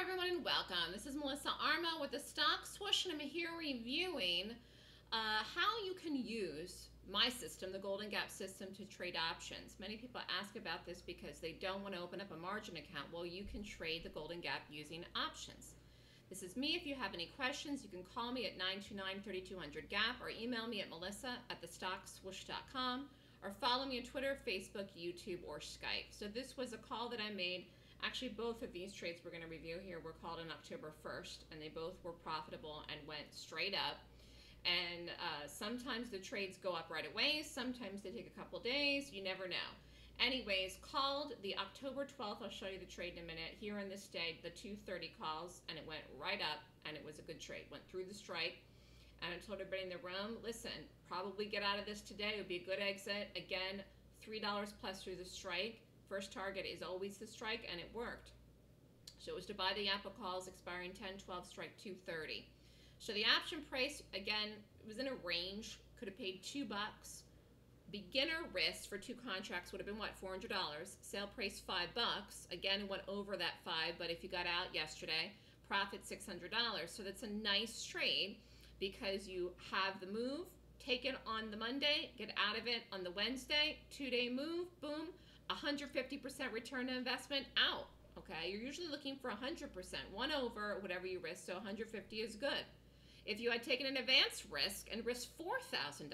everyone, and welcome. This is Melissa Armo with the Stock Swoosh, and I'm here reviewing uh, how you can use my system, the Golden Gap system, to trade options. Many people ask about this because they don't want to open up a margin account. Well, you can trade the Golden Gap using options. This is me. If you have any questions, you can call me at 929-3200-GAP or email me at melissa at thestockswoosh.com or follow me on Twitter, Facebook, YouTube, or Skype. So this was a call that I made Actually, both of these trades we're going to review here were called on October 1st, and they both were profitable and went straight up. And uh, sometimes the trades go up right away, sometimes they take a couple days, you never know. Anyways, called the October 12th, I'll show you the trade in a minute, here on this day, the 230 calls, and it went right up, and it was a good trade. Went through the strike, and I told everybody in the room, listen, probably get out of this today, it would be a good exit. Again, $3 plus through the strike First target is always the strike, and it worked. So it was to buy the Apple calls expiring 10, 12, strike 230. So the option price, again, was in a range, could have paid two bucks. Beginner risk for two contracts would have been what, $400. Sale price five bucks. Again, it went over that five, but if you got out yesterday, profit $600. So that's a nice trade because you have the move, take it on the Monday, get out of it on the Wednesday, two day move, boom, 150% return on investment out. Okay, you're usually looking for 100%, one over whatever you risk, so 150 is good. If you had taken an advanced risk and risked $4,000,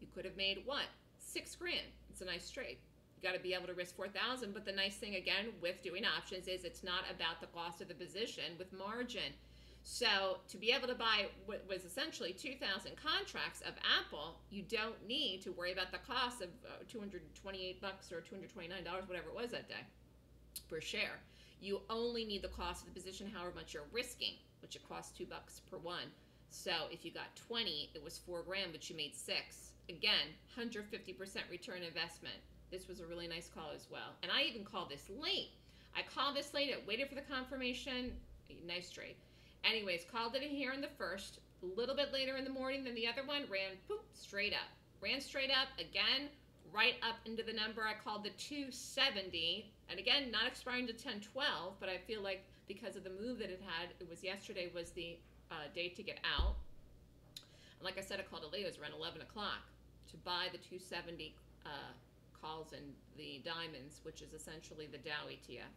you could have made what? Six grand. It's a nice trade. You got to be able to risk 4,000, but the nice thing again with doing options is it's not about the cost of the position with margin. So to be able to buy what was essentially 2,000 contracts of Apple, you don't need to worry about the cost of uh, 228 bucks or 229 dollars, whatever it was that day, per share. You only need the cost of the position, however much you're risking, which it costs two bucks per one. So if you got 20, it was four grand, but you made six. Again, 150% return investment. This was a really nice call as well. And I even called this late. I called this late, I waited for the confirmation. Nice trade. Anyways, called it in here in the first. A little bit later in the morning than the other one, ran poop straight up. Ran straight up again, right up into the number I called the 270. And again, not expiring to 1012, but I feel like because of the move that it had, it was yesterday was the uh, day to get out. And like I said, I called it late. It was around 11 o'clock to buy the 270 uh, calls in the diamonds, which is essentially the Dow ETF.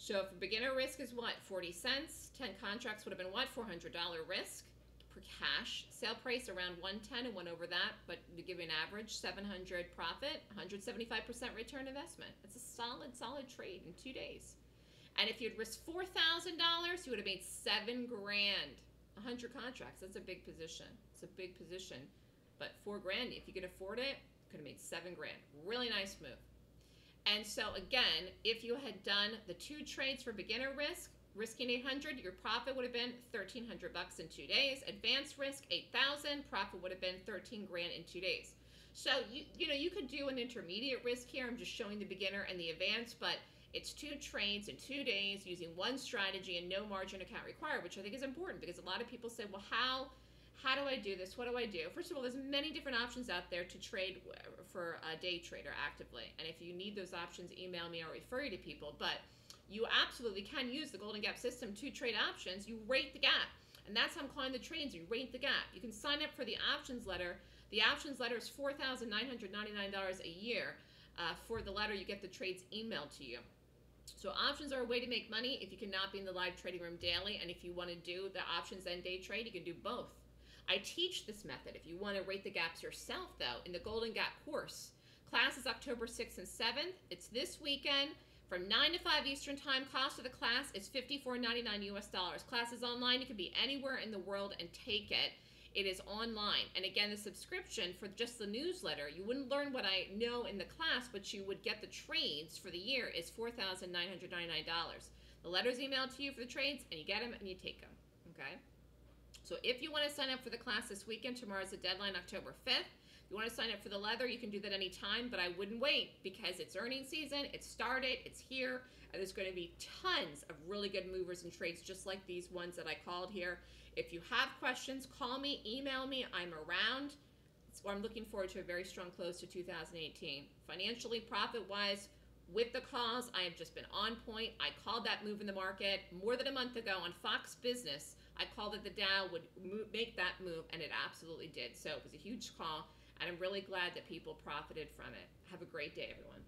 So if a beginner risk is what, 40 cents, 10 contracts would have been what, $400 risk per cash. Sale price around 110 and went over that, but to give you an average, 700 profit, 175% return investment. It's a solid, solid trade in two days. And if you'd risked $4,000, you would have made seven grand. 100 contracts, that's a big position. It's a big position. But four grand, if you could afford it, could have made seven grand. Really nice move. And so again, if you had done the two trades for beginner risk, risking 800, your profit would have been 1300 bucks in 2 days. Advanced risk 8000, profit would have been 13 grand in 2 days. So you you know, you could do an intermediate risk here. I'm just showing the beginner and the advanced, but it's two trades in 2 days using one strategy and no margin account required, which I think is important because a lot of people say, "Well, how how do I do this? What do I do? First of all, there's many different options out there to trade for a day trader actively. And if you need those options, email me or refer you to people. But you absolutely can use the Golden Gap system to trade options. You rate the gap. And that's how I'm calling the trades. You rate the gap. You can sign up for the options letter. The options letter is $4,999 a year. Uh, for the letter, you get the trades emailed to you. So options are a way to make money if you cannot be in the live trading room daily. And if you want to do the options and day trade, you can do both. I teach this method if you want to rate the gaps yourself, though, in the Golden Gap course. Class is October 6th and 7th. It's this weekend from 9 to 5 Eastern Time. Cost of the class is $54.99 US dollars. Class is online. You can be anywhere in the world and take it. It is online. And again, the subscription for just the newsletter, you wouldn't learn what I know in the class, but you would get the trades for the year is $4,999. The letter's emailed to you for the trades, and you get them and you take them. Okay? So if you want to sign up for the class this weekend, tomorrow's the deadline, October 5th. If you want to sign up for the leather, you can do that anytime, but I wouldn't wait because it's earning season, it's started, it's here, and there's going to be tons of really good movers and trades just like these ones that I called here. If you have questions, call me, email me, I'm around. So I'm looking forward to a very strong close to 2018. Financially, profit-wise, with the calls. I have just been on point. I called that move in the market more than a month ago on Fox Business. I called that the Dow would move, make that move, and it absolutely did. So it was a huge call, and I'm really glad that people profited from it. Have a great day, everyone.